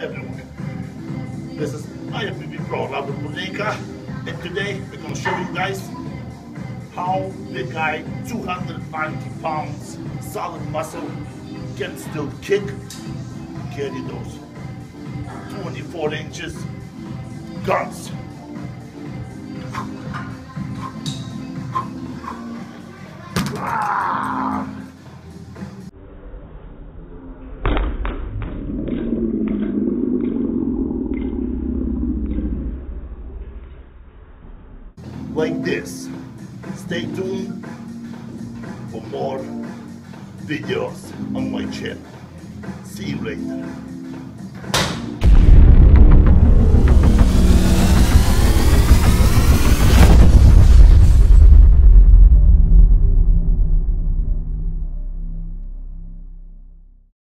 Everyone. This is IFBB Pro Robert Burneika and today we're going to show you guys how the guy 290 pounds solid muscle can still kick carry those 24 inches guns. Ah! Like this. Stay tuned for more videos on my channel. See you later.